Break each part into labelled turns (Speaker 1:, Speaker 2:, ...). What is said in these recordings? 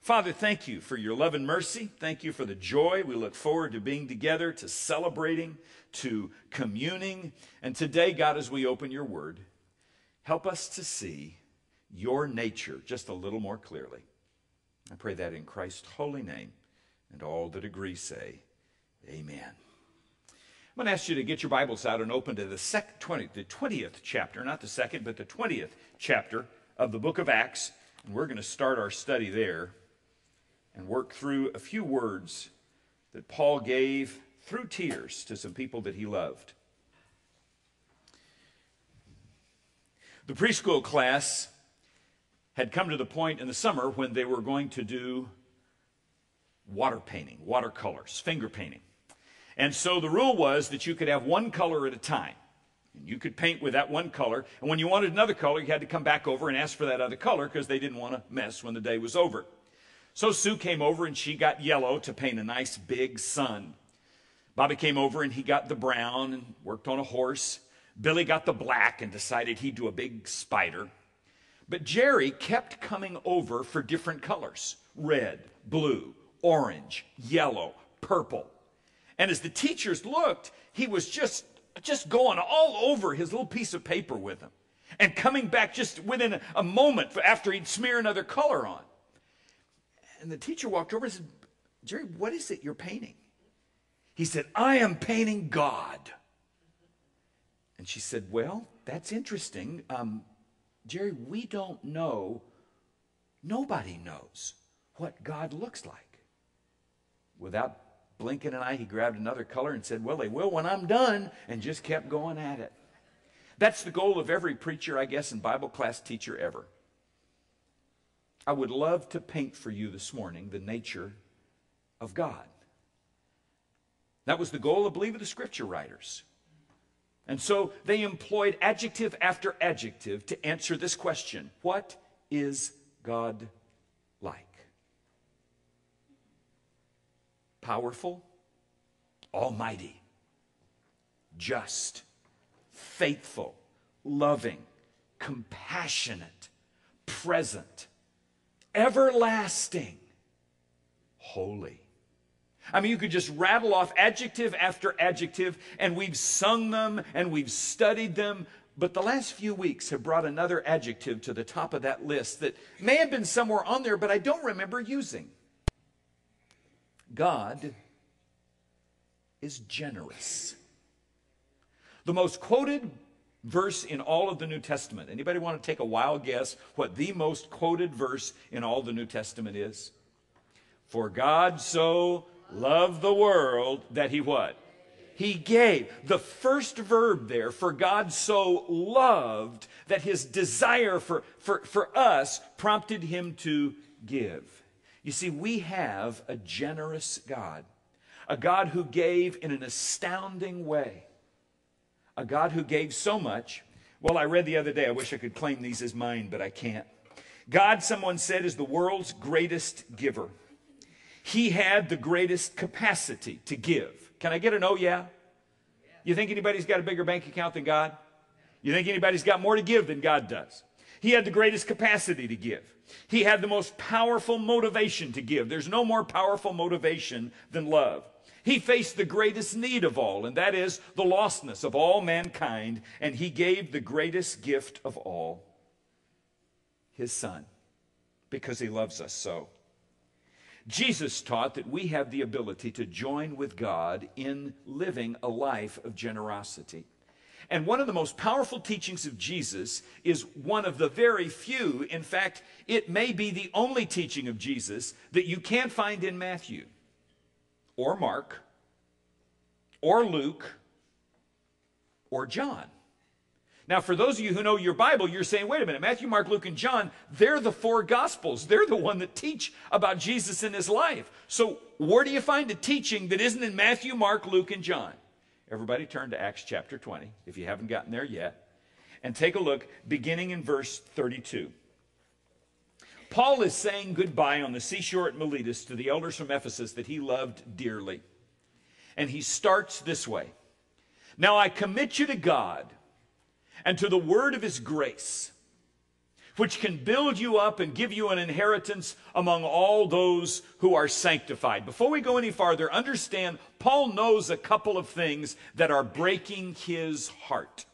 Speaker 1: Father, thank you for your love and mercy. Thank you for the joy. We look forward to being together, to celebrating, to communing. And today, God, as we open your word, help us to see your nature just a little more clearly. I pray that in Christ's holy name. And all that agree say, Amen. I'm going to ask you to get your Bibles out and open to the, sec- 20, the 20th chapter, not the second, but the 20th chapter of the book of Acts. And we're going to start our study there and work through a few words that Paul gave through tears to some people that he loved. The preschool class had come to the point in the summer when they were going to do water painting, watercolors, finger painting. And so the rule was that you could have one color at a time. And you could paint with that one color. And when you wanted another color, you had to come back over and ask for that other color because they didn't want to mess when the day was over. So Sue came over and she got yellow to paint a nice big sun. Bobby came over and he got the brown and worked on a horse. Billy got the black and decided he'd do a big spider. But Jerry kept coming over for different colors red, blue, orange, yellow, purple. And as the teachers looked, he was just, just going all over his little piece of paper with them and coming back just within a moment after he'd smear another color on. And the teacher walked over and said, Jerry, what is it you're painting? He said, I am painting God. And she said, Well, that's interesting. Um, Jerry, we don't know, nobody knows what God looks like. Without blinking an eye, he grabbed another color and said, Well, they will when I'm done, and just kept going at it. That's the goal of every preacher, I guess, and Bible class teacher ever. I would love to paint for you this morning the nature of God. That was the goal, I believe, of the scripture writers. And so they employed adjective after adjective to answer this question What is God like? Powerful, almighty, just, faithful, loving, compassionate, present, everlasting, holy. I mean, you could just rattle off adjective after adjective, and we've sung them and we've studied them. But the last few weeks have brought another adjective to the top of that list that may have been somewhere on there, but I don't remember using. God is generous. The most quoted verse in all of the New Testament. Anybody want to take a wild guess what the most quoted verse in all the New Testament is? For God so loved the world that he what? He gave. The first verb there, for God so loved that his desire for, for, for us prompted him to give. You see, we have a generous God, a God who gave in an astounding way a God who gave so much. Well, I read the other day, I wish I could claim these as mine, but I can't. God, someone said, is the world's greatest giver. He had the greatest capacity to give. Can I get an oh yeah? You think anybody's got a bigger bank account than God? You think anybody's got more to give than God does? He had the greatest capacity to give. He had the most powerful motivation to give. There's no more powerful motivation than love. He faced the greatest need of all, and that is the lostness of all mankind, and he gave the greatest gift of all his son because he loves us so. Jesus taught that we have the ability to join with God in living a life of generosity. And one of the most powerful teachings of Jesus is one of the very few, in fact, it may be the only teaching of Jesus that you can't find in Matthew or Mark or Luke or John. Now, for those of you who know your Bible, you're saying, wait a minute, Matthew, Mark, Luke, and John, they're the four Gospels. They're the one that teach about Jesus in his life. So, where do you find a teaching that isn't in Matthew, Mark, Luke, and John? Everybody turn to Acts chapter 20, if you haven't gotten there yet, and take a look, beginning in verse 32. Paul is saying goodbye on the seashore at Miletus to the elders from Ephesus that he loved dearly. And he starts this way Now I commit you to God and to the word of his grace, which can build you up and give you an inheritance among all those who are sanctified. Before we go any farther, understand Paul knows a couple of things that are breaking his heart.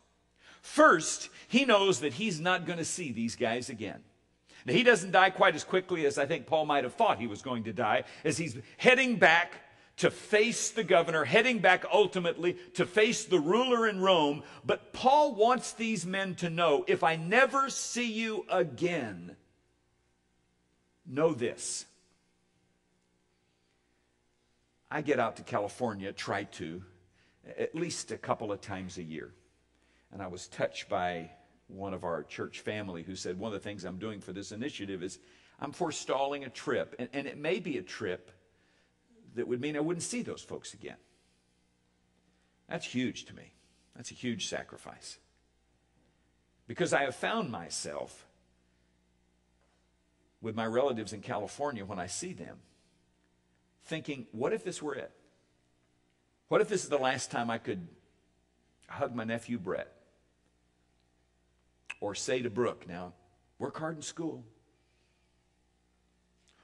Speaker 1: First, he knows that he's not going to see these guys again. Now, he doesn't die quite as quickly as I think Paul might have thought he was going to die, as he's heading back to face the governor, heading back ultimately to face the ruler in Rome. But Paul wants these men to know if I never see you again, know this. I get out to California, try to, at least a couple of times a year. And I was touched by one of our church family who said, One of the things I'm doing for this initiative is I'm forestalling a trip. And, and it may be a trip that would mean I wouldn't see those folks again. That's huge to me. That's a huge sacrifice. Because I have found myself with my relatives in California when I see them thinking, what if this were it? What if this is the last time I could hug my nephew Brett? Or say to Brooke, now, work hard in school.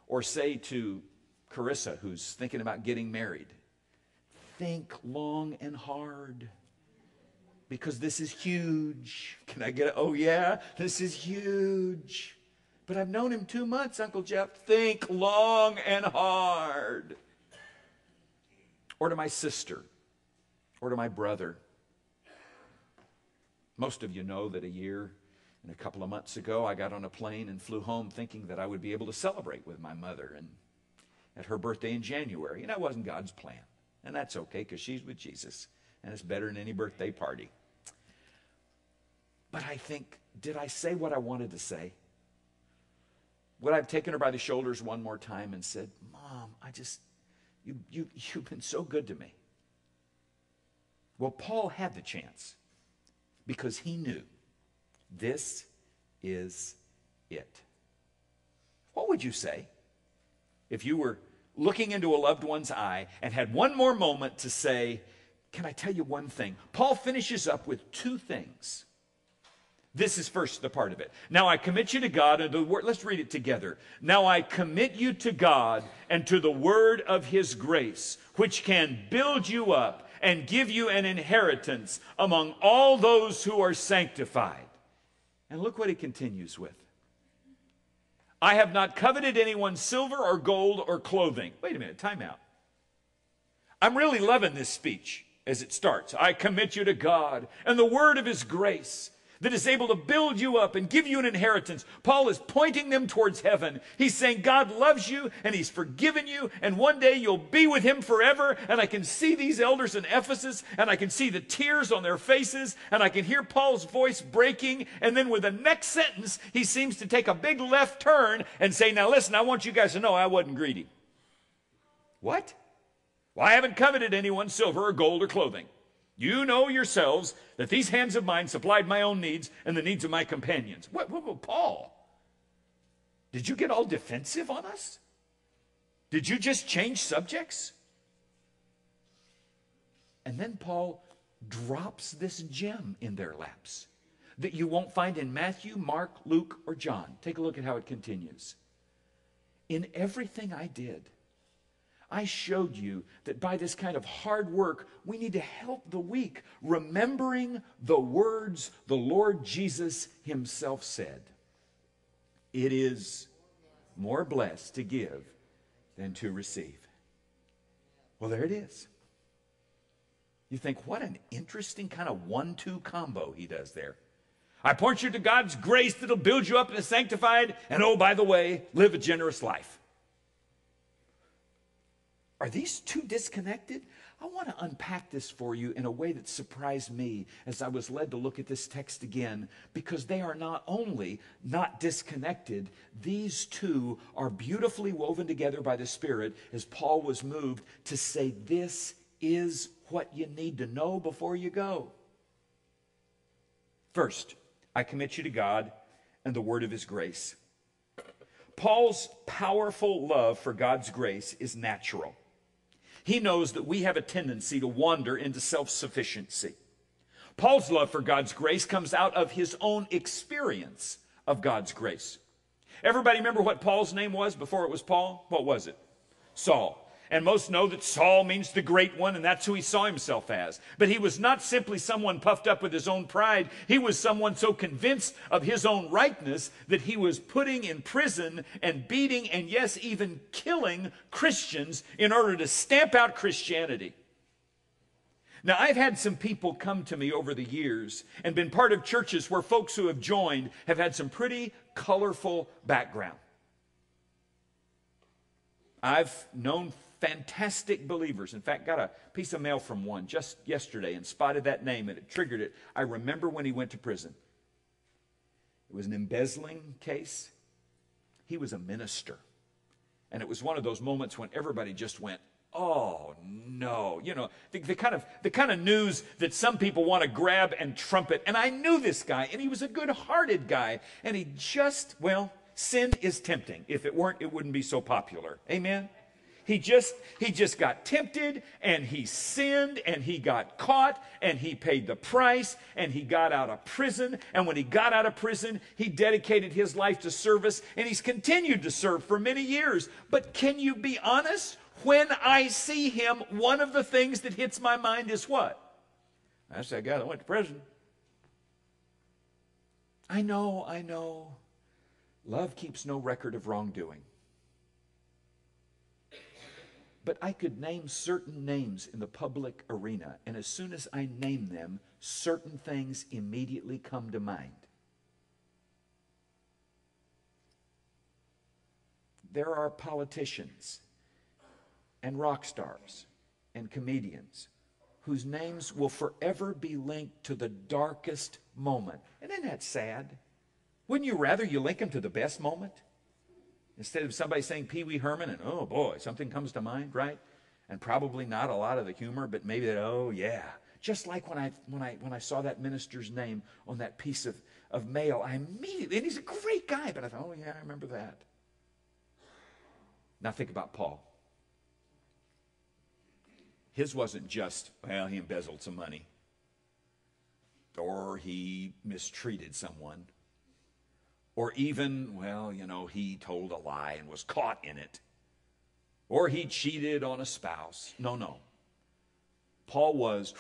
Speaker 1: Or say to Carissa, who's thinking about getting married, think long and hard because this is huge. Can I get it? Oh, yeah, this is huge. But I've known him two months, Uncle Jeff. Think long and hard. Or to my sister, or to my brother. Most of you know that a year and a couple of months ago, I got on a plane and flew home thinking that I would be able to celebrate with my mother. And at her birthday in January. And that wasn't God's plan. And that's okay because she's with Jesus. And it's better than any birthday party. But I think, did I say what I wanted to say? Would I have taken her by the shoulders one more time and said, Mom, I just, you, you, you've been so good to me? Well, Paul had the chance because he knew this is it. What would you say if you were looking into a loved one's eye and had one more moment to say, Can I tell you one thing? Paul finishes up with two things. This is first the part of it. Now I commit you to God and the word. Let's read it together. Now I commit you to God and to the word of his grace, which can build you up and give you an inheritance among all those who are sanctified. And look what he continues with. I have not coveted anyone's silver or gold or clothing. Wait a minute, time out. I'm really loving this speech as it starts. I commit you to God and the word of his grace that is able to build you up and give you an inheritance. Paul is pointing them towards heaven. He's saying God loves you and he's forgiven you and one day you'll be with him forever. And I can see these elders in Ephesus and I can see the tears on their faces and I can hear Paul's voice breaking. And then with the next sentence, he seems to take a big left turn and say, now listen, I want you guys to know I wasn't greedy. What? Well, I haven't coveted anyone's silver or gold or clothing. You know yourselves that these hands of mine supplied my own needs and the needs of my companions. What, what, what, Paul? Did you get all defensive on us? Did you just change subjects? And then Paul drops this gem in their laps that you won't find in Matthew, Mark, Luke, or John. Take a look at how it continues. In everything I did, I showed you that by this kind of hard work, we need to help the weak, remembering the words the Lord Jesus himself said. It is more blessed to give than to receive. Well, there it is. You think, what an interesting kind of one two combo he does there. I point you to God's grace that'll build you up and sanctified, and oh, by the way, live a generous life. Are these two disconnected? I want to unpack this for you in a way that surprised me as I was led to look at this text again, because they are not only not disconnected, these two are beautifully woven together by the Spirit as Paul was moved to say, This is what you need to know before you go. First, I commit you to God and the word of his grace. Paul's powerful love for God's grace is natural. He knows that we have a tendency to wander into self sufficiency. Paul's love for God's grace comes out of his own experience of God's grace. Everybody remember what Paul's name was before it was Paul? What was it? Saul. And most know that Saul means the great one, and that's who he saw himself as. But he was not simply someone puffed up with his own pride. He was someone so convinced of his own rightness that he was putting in prison and beating and, yes, even killing Christians in order to stamp out Christianity. Now, I've had some people come to me over the years and been part of churches where folks who have joined have had some pretty colorful background. I've known fantastic believers. In fact, got a piece of mail from one just yesterday and spotted that name and it triggered it. I remember when he went to prison. It was an embezzling case. He was a minister. And it was one of those moments when everybody just went, oh no you know the, the, kind of the kind of news that some people want to grab and trumpet and i knew this guy and he was a good-hearted guy and he just well sin is tempting if it weren't it wouldn't be so popular amen he just he just got tempted and he sinned and he got caught and he paid the price and he got out of prison and when he got out of prison he dedicated his life to service and he's continued to serve for many years. But can you be honest? When I see him, one of the things that hits my mind is what? That's that guy that went to prison. I know, I know. Love keeps no record of wrongdoing. But I could name certain names in the public arena, and as soon as I name them, certain things immediately come to mind. There are politicians and rock stars and comedians whose names will forever be linked to the darkest moment. And isn't that sad? Wouldn't you rather you link them to the best moment? Instead of somebody saying Pee Wee Herman and, oh boy, something comes to mind, right? And probably not a lot of the humor, but maybe that, oh yeah. Just like when I, when I, when I saw that minister's name on that piece of, of mail, I immediately, and he's a great guy, but I thought, oh yeah, I remember that. Now think about Paul. His wasn't just, well, he embezzled some money or he mistreated someone or even, well, you know, he told a lie and was caught in it, or he cheated on a spouse. No, no. Paul was,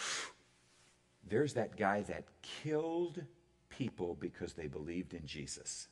Speaker 1: there's that guy that killed people because they believed in Jesus.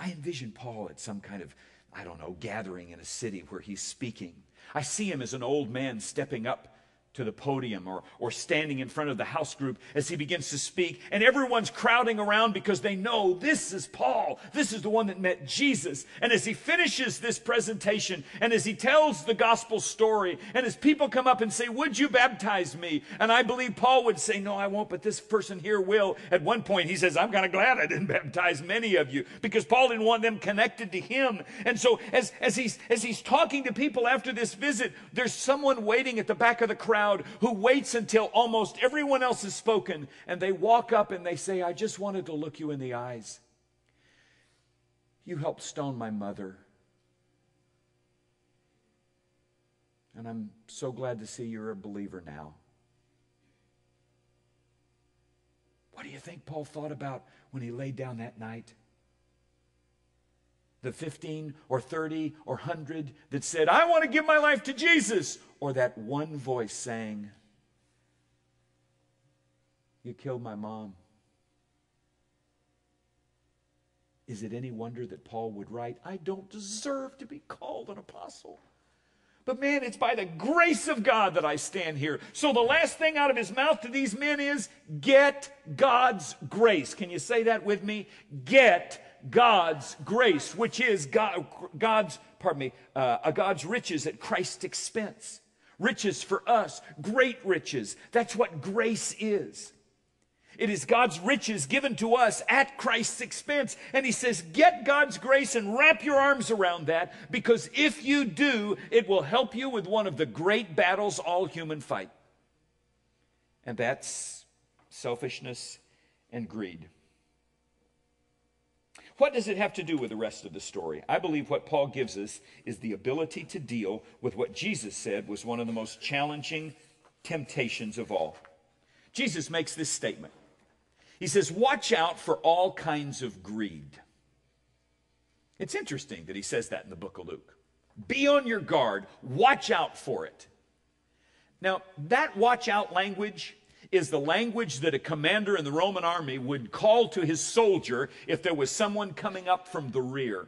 Speaker 1: I envision Paul at some kind of, I don't know, gathering in a city where he's speaking. I see him as an old man stepping up to the podium or, or standing in front of the house group as he begins to speak. And everyone's crowding around because they know this is Paul. This is the one that met Jesus. And as he finishes this presentation and as he tells the gospel story and as people come up and say, Would you baptize me? And I believe Paul would say, No, I won't, but this person here will. At one point, he says, I'm kind of glad I didn't baptize many of you because Paul didn't want them connected to him. And so as, as, he's, as he's talking to people after this visit, there's someone waiting at the back of the crowd crowd who waits until almost everyone else has spoken and they walk up and they say, I just wanted to look you in the eyes. You helped stone my mother. And I'm so glad to see you're a believer now. What do you think Paul thought about when he laid down that night? The 15 or 30 or 100 that said, I want to give my life to Jesus or that one voice saying, You killed my mom. Is it any wonder that Paul would write, I don't deserve to be called an apostle? But man, it's by the grace of God that I stand here. So the last thing out of his mouth to these men is, Get God's grace. Can you say that with me? Get God's grace, which is God, God's, pardon me, uh, God's riches at Christ's expense riches for us, great riches. That's what grace is. It is God's riches given to us at Christ's expense. And he says, get God's grace and wrap your arms around that because if you do, it will help you with one of the great battles all human fight. And that's selfishness and greed. What does it have to do with the rest of the story? I believe what Paul gives us is the ability to deal with what Jesus said was one of the most challenging temptations of all. Jesus makes this statement. He says, Watch out for all kinds of greed. It's interesting that he says that in the book of Luke. Be on your guard, watch out for it. Now, that watch out language is the language that a commander in the Roman army would call to his soldier if there was someone coming up from the rear.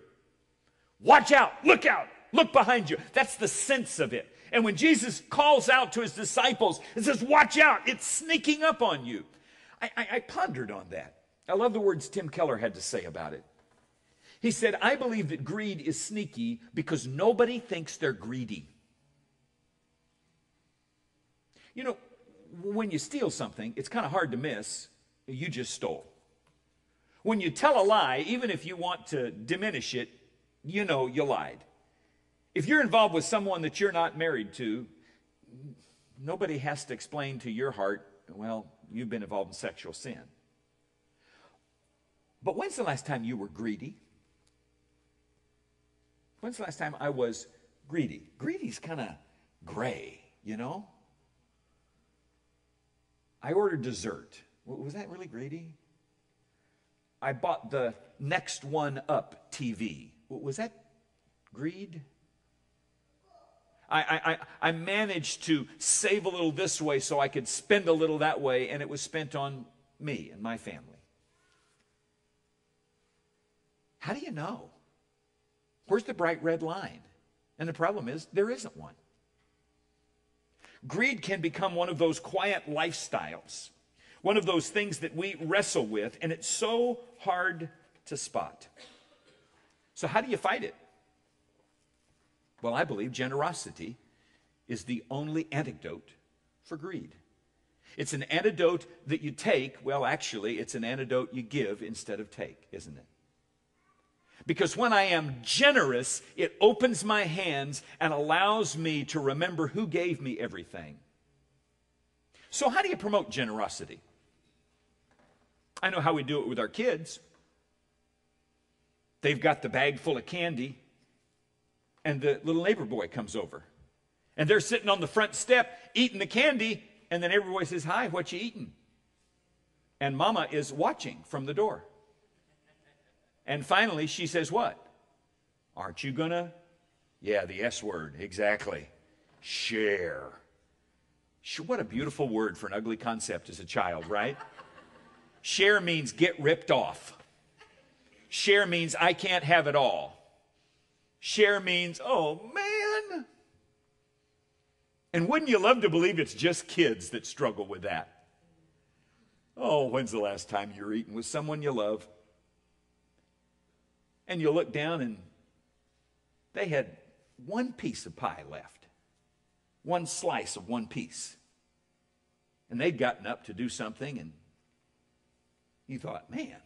Speaker 1: Watch out, look out, look behind you. That's the sense of it. And when Jesus calls out to his disciples and says, Watch out, it's sneaking up on you. I, I, I pondered on that. I love the words Tim Keller had to say about it. He said, I believe that greed is sneaky because nobody thinks they're greedy. You know, when you steal something, it's kind of hard to miss you just stole. When you tell a lie, even if you want to diminish it, you know you lied. If you're involved with someone that you're not married to, nobody has to explain to your heart, well, you've been involved in sexual sin. But when's the last time you were greedy? When's the last time I was greedy? Greedy's kind of gray, you know? I ordered dessert. Was that really greedy? I bought the next one up TV. Was that greed? I, I, I managed to save a little this way so I could spend a little that way, and it was spent on me and my family. How do you know? Where's the bright red line? And the problem is, there isn't one. Greed can become one of those quiet lifestyles, one of those things that we wrestle with, and it's so hard to spot. So, how do you fight it? Well, I believe generosity is the only antidote for greed. It's an antidote that you take. Well, actually, it's an antidote you give instead of take, isn't it? Because when I am generous, it opens my hands and allows me to remember who gave me everything. So, how do you promote generosity? I know how we do it with our kids. They've got the bag full of candy, and the little neighbor boy comes over. And they're sitting on the front step eating the candy, and the neighbor boy says, Hi, what you eating? And mama is watching from the door. And finally, she says, What? Aren't you gonna? Yeah, the S word, exactly. Share. What a beautiful word for an ugly concept as a child, right? Share means get ripped off. Share means I can't have it all. Share means, oh man. And wouldn't you love to believe it's just kids that struggle with that? Oh, when's the last time you were eating with someone you love? And you look down and they had one piece of pie left, one slice of one piece. And they'd gotten up to do something, and you thought, man,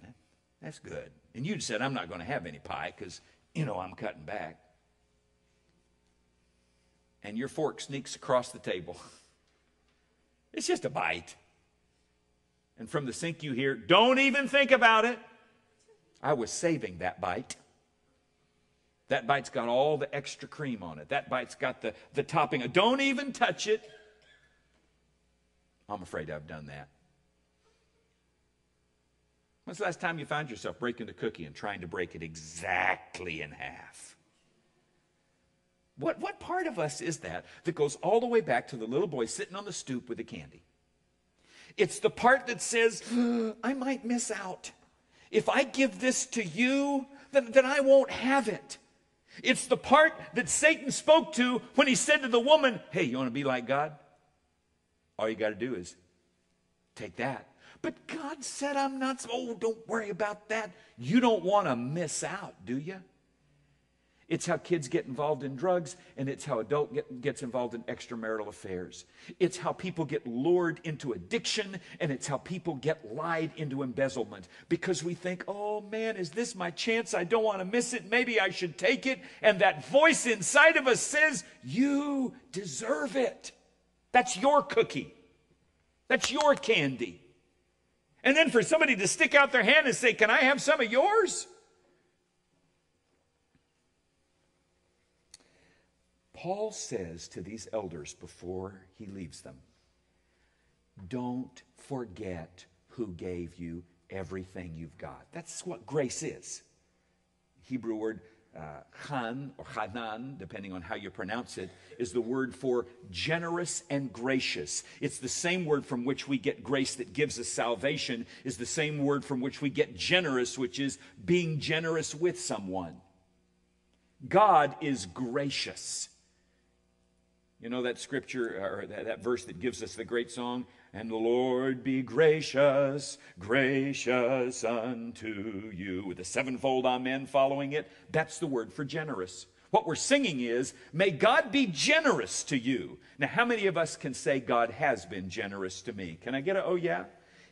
Speaker 1: that's good. And you'd said, I'm not going to have any pie because you know, I'm cutting back. And your fork sneaks across the table. It's just a bite. And from the sink, you hear, Don't even think about it. I was saving that bite. That bite's got all the extra cream on it. That bite's got the, the topping. Don't even touch it. I'm afraid I've done that. When's the last time you found yourself breaking the cookie and trying to break it exactly in half? What, what part of us is that that goes all the way back to the little boy sitting on the stoop with the candy? It's the part that says, I might miss out. If I give this to you, then, then I won't have it. It's the part that Satan spoke to when he said to the woman, Hey, you want to be like God? All you got to do is take that but God said I'm not. Oh, don't worry about that. You don't want to miss out, do you? It's how kids get involved in drugs, and it's how adult get, gets involved in extramarital affairs. It's how people get lured into addiction, and it's how people get lied into embezzlement. Because we think, oh man, is this my chance? I don't want to miss it. Maybe I should take it. And that voice inside of us says, you deserve it. That's your cookie. That's your candy. And then for somebody to stick out their hand and say, Can I have some of yours? Paul says to these elders before he leaves them, Don't forget who gave you everything you've got. That's what grace is. Hebrew word uh, chan or hanan, depending on how you pronounce it, is the word for generous and gracious. It's the same word from which we get grace that gives us salvation, is the same word from which we get generous, which is being generous with someone. God is gracious. You know that scripture or that, that verse that gives us the great song? And the Lord be gracious, gracious unto you, with a sevenfold amen following it. That's the word for generous. What we're singing is, May God be generous to you. Now, how many of us can say God has been generous to me? Can I get a oh yeah?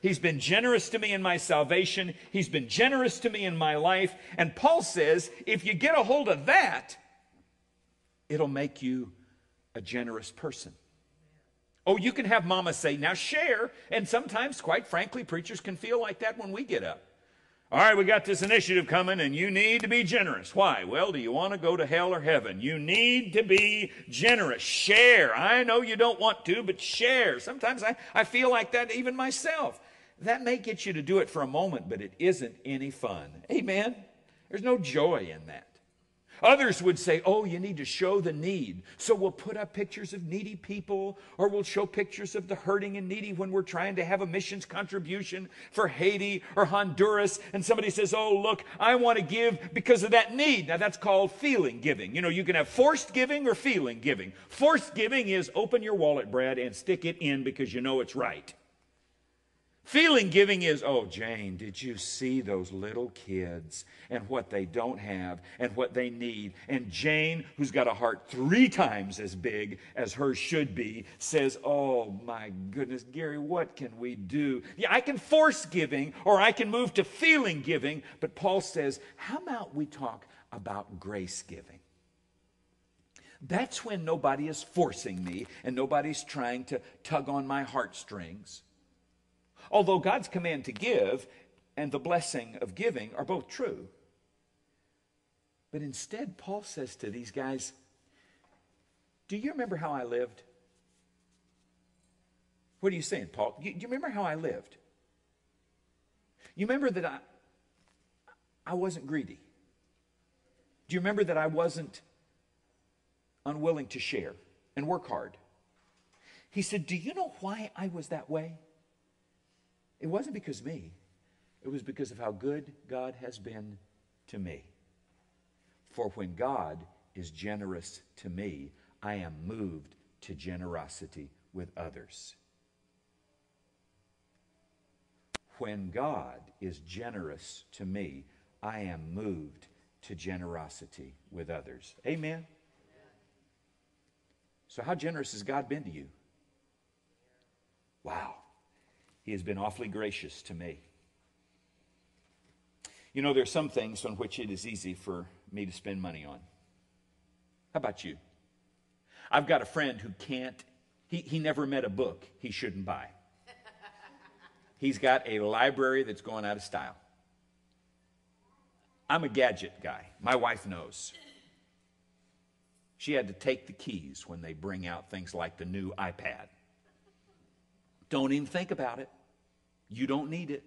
Speaker 1: He's been generous to me in my salvation. He's been generous to me in my life. And Paul says, if you get a hold of that, it'll make you a generous person. Oh, you can have mama say, now share. And sometimes, quite frankly, preachers can feel like that when we get up. All right, we got this initiative coming and you need to be generous. Why? Well, do you want to go to hell or heaven? You need to be generous. Share. I know you don't want to, but share. Sometimes I, I feel like that even myself. That may get you to do it for a moment, but it isn't any fun. Amen? There's no joy in that. Others would say, oh, you need to show the need. So we'll put up pictures of needy people, or we'll show pictures of the hurting and needy when we're trying to have a missions contribution for Haiti or Honduras. And somebody says, oh, look, I want to give because of that need. Now that's called feeling giving. You know, you can have forced giving or feeling giving. Forced giving is open your wallet, Brad, and stick it in because you know it's right. Feeling giving is, oh, Jane, did you see those little kids and what they don't have and what they need? And Jane, who's got a heart three times as big as hers should be, says, oh, my goodness, Gary, what can we do? Yeah, I can force giving or I can move to feeling giving. But Paul says, how about we talk about grace giving? That's when nobody is forcing me and nobody's trying to tug on my heartstrings. Although God's command to give and the blessing of giving are both true. But instead, Paul says to these guys, Do you remember how I lived? What are you saying, Paul? Do you remember how I lived? You remember that I, I wasn't greedy? Do you remember that I wasn't unwilling to share and work hard? He said, Do you know why I was that way? It wasn't because of me, it was because of how good God has been to me. For when God is generous to me, I am moved to generosity with others. When God is generous to me, I am moved to generosity with others. Amen. So, how generous has God been to you? Wow. He has been awfully gracious to me. You know, there are some things on which it is easy for me to spend money on. How about you? I've got a friend who can't, he, he never met a book he shouldn't buy. He's got a library that's going out of style. I'm a gadget guy. My wife knows. She had to take the keys when they bring out things like the new iPad. Don't even think about it. You don't need it.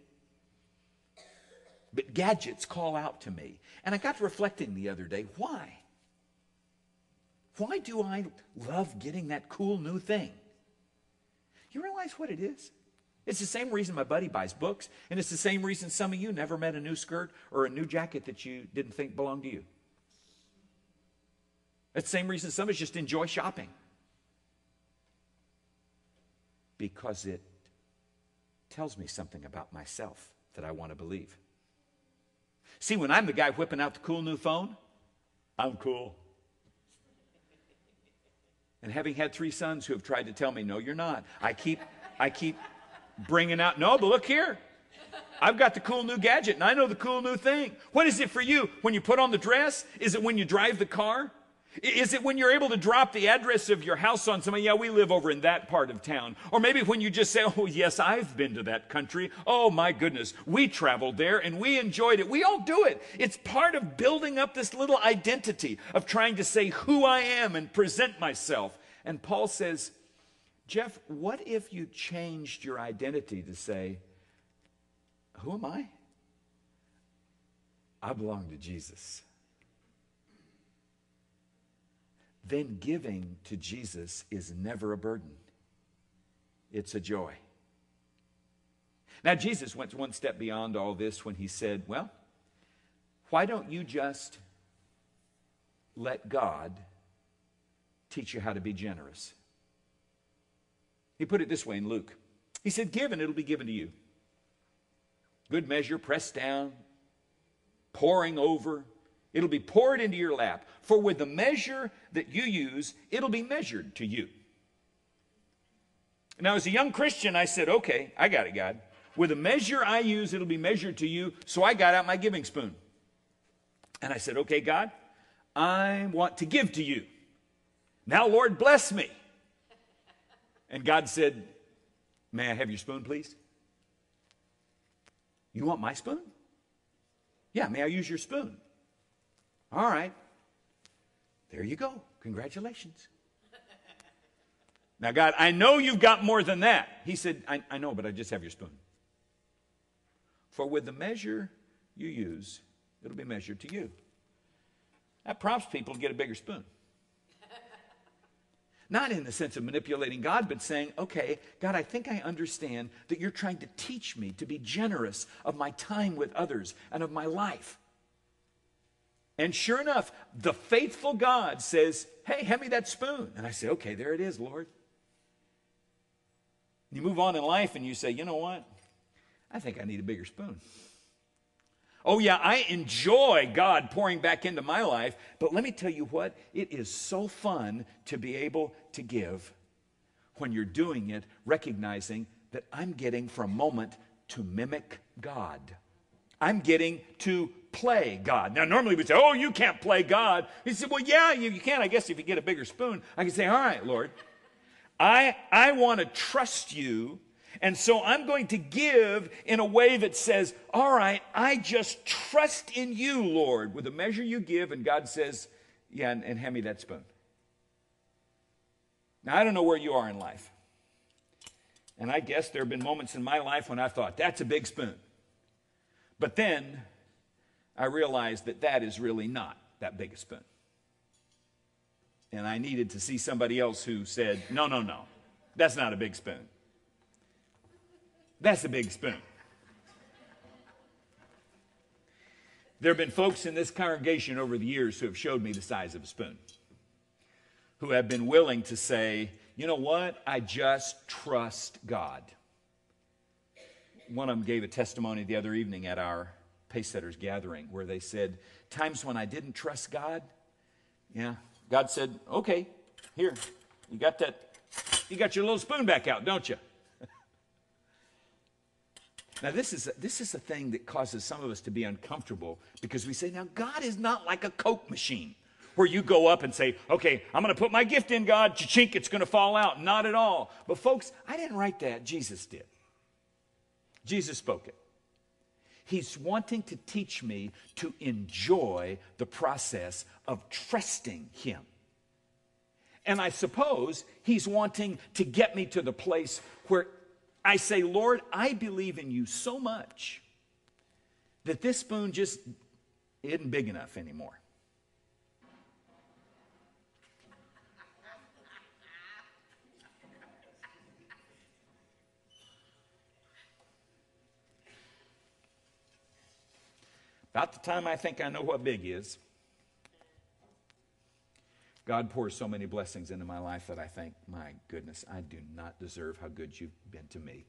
Speaker 1: But gadgets call out to me. And I got reflecting the other day why? Why do I love getting that cool new thing? You realize what it is? It's the same reason my buddy buys books, and it's the same reason some of you never met a new skirt or a new jacket that you didn't think belonged to you. It's the same reason some of us just enjoy shopping because it tells me something about myself that I want to believe. See, when I'm the guy whipping out the cool new phone, I'm cool. And having had three sons who have tried to tell me, no, you're not, I keep, I keep bringing out, no, but look here. I've got the cool new gadget and I know the cool new thing. What is it for you? When you put on the dress? Is it when you drive the car? Is it when you're able to drop the address of your house on somebody? Yeah, we live over in that part of town. Or maybe when you just say, Oh, yes, I've been to that country. Oh, my goodness, we traveled there and we enjoyed it. We all do it. It's part of building up this little identity of trying to say who I am and present myself. And Paul says, Jeff, what if you changed your identity to say, Who am I? I belong to Jesus. Then giving to Jesus is never a burden, it's a joy. Now, Jesus went one step beyond all this when he said, Well, why don't you just let God teach you how to be generous? He put it this way in Luke. He said, Give and it'll be given to you. Good measure, pressed down, pouring over. It'll be poured into your lap. For with the measure that you use, it'll be measured to you. Now, as a young Christian, I said, Okay, I got it, God. With the measure I use, it'll be measured to you. So I got out my giving spoon. And I said, Okay, God, I want to give to you. Now, Lord, bless me. And God said, May I have your spoon, please? You want my spoon? Yeah, may I use your spoon? All right. There you go. Congratulations. Now, God, I know you've got more than that. He said, I, I know, but I just have your spoon. For with the measure you use, it'll be measured to you. That prompts people to get a bigger spoon. Not in the sense of manipulating God, but saying, okay, God, I think I understand that you're trying to teach me to be generous of my time with others and of my life. And sure enough, the faithful God says, hey, hand me that spoon. And I say, okay, there it is, Lord. You move on in life and you say, you know what? I think I need a bigger spoon. Oh, yeah, I enjoy God pouring back into my life, but let me tell you what, it is so fun to be able to give when you're doing it, recognizing that I'm getting for a moment to mimic God. I'm getting to play God. Now, normally we say, Oh, you can't play God. He said, Well, yeah, you, you can, I guess, if you get a bigger spoon. I can say, All right, Lord, I, I want to trust you and so I'm going to give in a way that says, All right, I just trust in you, Lord, with the measure you give. And God says, Yeah, and, and hand me that spoon. Now, I don't know where you are in life. And I guess there have been moments in my life when I thought, That's a big spoon. But then I realized that that is really not that big a spoon. And I needed to see somebody else who said, No, no, no, that's not a big spoon. That's a big spoon. There have been folks in this congregation over the years who have showed me the size of a spoon, who have been willing to say, you know what? I just trust God. One of them gave a testimony the other evening at our Pacesetters gathering where they said, Times when I didn't trust God, yeah, God said, Okay, here, you got that, you got your little spoon back out, don't you? Now, this is, a, this is a thing that causes some of us to be uncomfortable because we say, now, God is not like a Coke machine where you go up and say, okay, I'm going to put my gift in, God, chink, it's going to fall out. Not at all. But, folks, I didn't write that. Jesus did. Jesus spoke it. He's wanting to teach me to enjoy the process of trusting Him. And I suppose He's wanting to get me to the place where I say, Lord, I believe in you so much that this spoon just isn't big enough anymore. About the time I think I know what big is, God pours so many blessings into my life that I think, my goodness, I do not deserve how good you've been to me.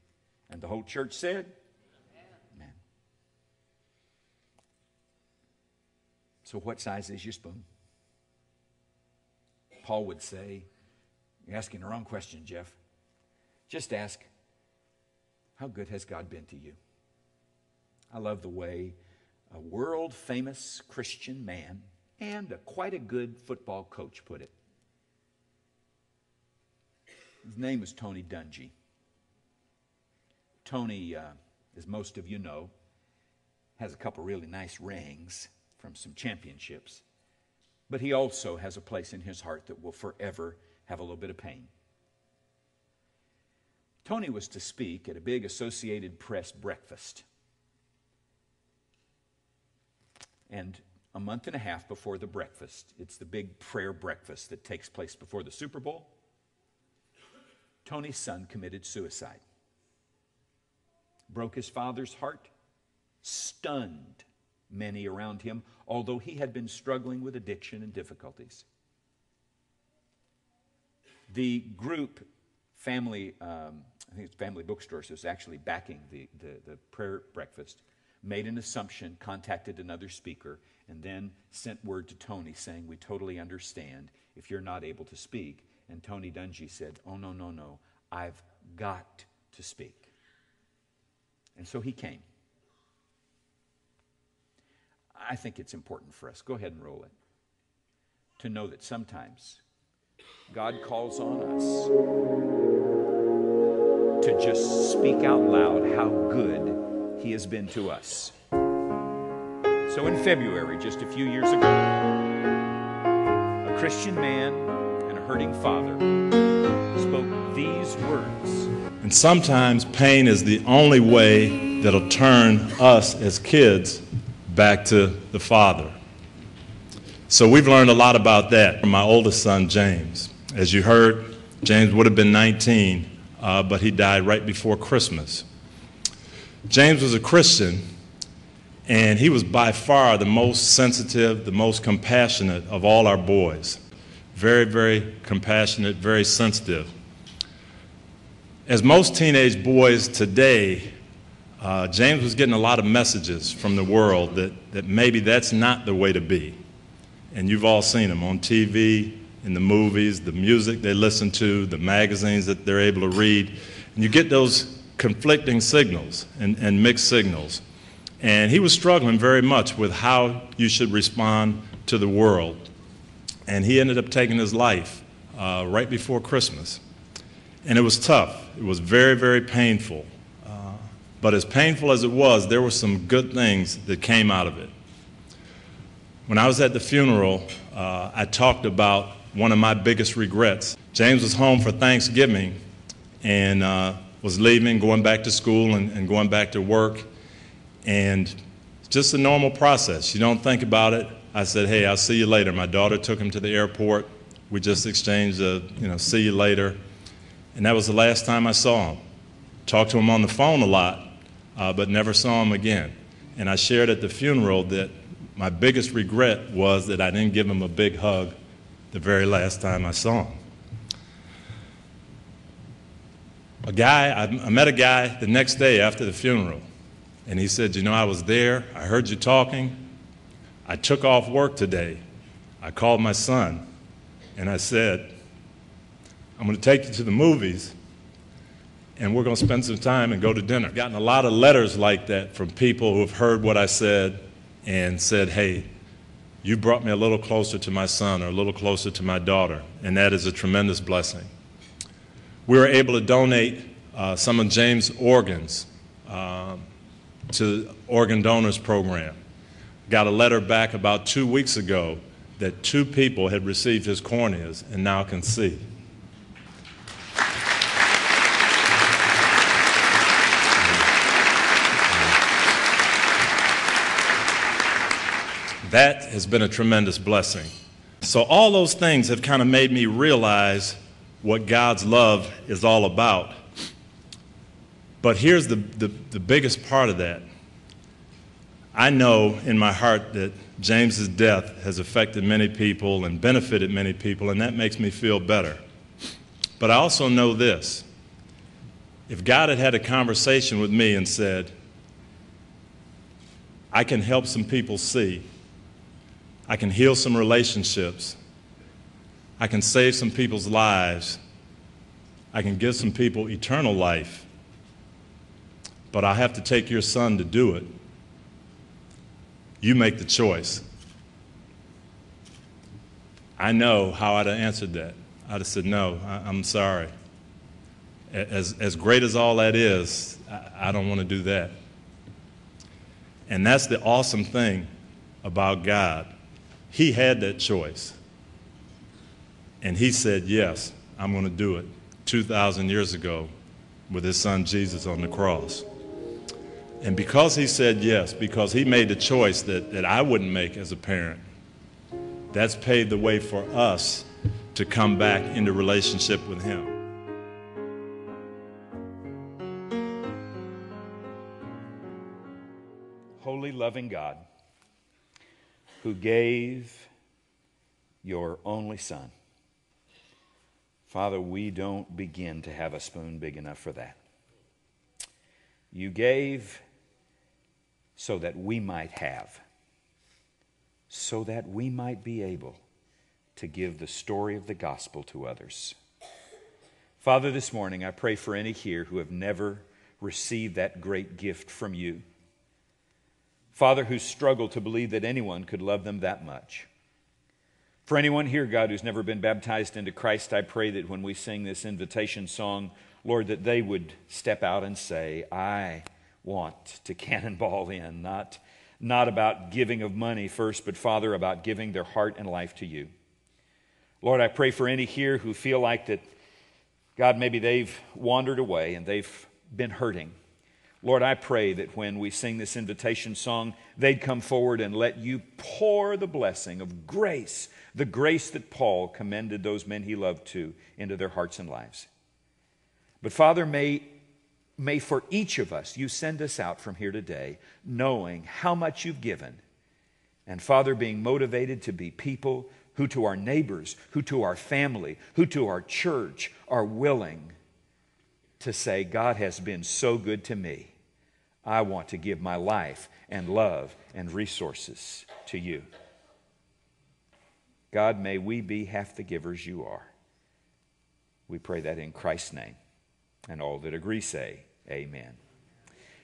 Speaker 1: And the whole church said, Amen. So, what size is your spoon? Paul would say, You're asking the wrong question, Jeff. Just ask, How good has God been to you? I love the way a world famous Christian man and a, quite a good football coach put it. His name was Tony Dungy. Tony, uh, as most of you know, has a couple really nice rings from some championships, but he also has a place in his heart that will forever have a little bit of pain. Tony was to speak at a big Associated Press breakfast. And a month and a half before the breakfast, it's the big prayer breakfast that takes place before the Super Bowl. Tony's son committed suicide. Broke his father's heart, stunned many around him, although he had been struggling with addiction and difficulties. The group, family, um, I think it's Family Bookstores, was actually backing the, the, the prayer breakfast, made an assumption, contacted another speaker, and then sent word to Tony saying, We totally understand if you're not able to speak. And Tony Dungy said, Oh, no, no, no, I've got to speak. And so he came. I think it's important for us. Go ahead and roll it. To know that sometimes God calls on us to just speak out loud how good He has been to us. So in February, just a few years ago, a Christian man and a hurting father spoke these words.
Speaker 2: And sometimes pain is the only way that'll turn us as kids back to the Father. So we've learned a lot about that from my oldest son, James. As you heard, James would have been 19, uh, but he died right before Christmas. James was a Christian, and he was by far the most sensitive, the most compassionate of all our boys. Very, very compassionate, very sensitive. As most teenage boys today, uh, James was getting a lot of messages from the world that, that maybe that's not the way to be. And you've all seen them on TV, in the movies, the music they listen to, the magazines that they're able to read. And you get those conflicting signals and, and mixed signals. And he was struggling very much with how you should respond to the world. And he ended up taking his life uh, right before Christmas. And it was tough. It was very, very painful. But as painful as it was, there were some good things that came out of it. When I was at the funeral, uh, I talked about one of my biggest regrets. James was home for Thanksgiving and uh, was leaving, going back to school and, and going back to work. And just a normal process. You don't think about it. I said, hey, I'll see you later. My daughter took him to the airport. We just exchanged a, you know, see you later. And that was the last time I saw him. Talked to him on the phone a lot, uh, but never saw him again. And I shared at the funeral that my biggest regret was that I didn't give him a big hug the very last time I saw him. A guy, I met a guy the next day after the funeral, and he said, You know, I was there, I heard you talking. I took off work today. I called my son, and I said, I'm going to take you to the movies and we're going to spend some time and go to dinner. I've gotten a lot of letters like that from people who have heard what I said and said, hey, you brought me a little closer to my son or a little closer to my daughter, and that is a tremendous blessing. We were able to donate uh, some of James' organs uh, to the Organ Donors Program. Got a letter back about two weeks ago that two people had received his corneas and now can see. That has been a tremendous blessing. So, all those things have kind of made me realize what God's love is all about. But here's the, the, the, biggest part of that. I know in my heart that James's death has affected many people and benefited many people, and that makes me feel better. But I also know this if God had had a conversation with me and said, I can help some people see I can heal some relationships. I can save some people's lives. I can give some people eternal life. But I have to take your son to do it. You make the choice. I know how I'd have answered that. I'd have said, No, I, am sorry. As, as great as all that is, I, I don't want to do that. And that's the awesome thing about God. He had that choice. And he said, Yes, I'm going to do it 2,000 years ago with his son Jesus on the cross. And because he said yes, because he made the choice that, that I wouldn't make as a parent, that's paved the way for us to come back into relationship with him.
Speaker 1: Holy, loving God, who gave your only Son. Father, we don't begin to have a spoon big enough for that. You gave so that we might have, so that we might be able to give the story of the gospel to others. Father, this morning I pray for any here who have never received that great gift from you. Father, who struggle to believe that anyone could love them that much. For anyone here, God, who's never been baptized into Christ, I pray that when we sing this invitation song, Lord, that they would step out and say, I want to cannonball in, not, not about giving of money first, but Father, about giving their heart and life to you. Lord, I pray for any here who feel like that, God, maybe they've wandered away and they've been hurting. Lord, I pray that when we sing this invitation song, they'd come forward and let you pour the blessing of grace, the grace that Paul commended those men he loved to, into their hearts and lives. But Father, may, may for each of us you send us out from here today knowing how much you've given. And Father, being motivated to be people who to our neighbors, who to our family, who to our church are willing to say, God has been so good to me. I want to give my life and love and resources to you. God, may we be half the givers you are. We pray that in Christ's name. And all that agree say, Amen.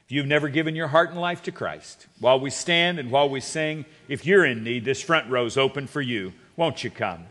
Speaker 1: If you've never given your heart and life to Christ, while we stand and while we sing, if you're in need, this front row is open for you. Won't you come?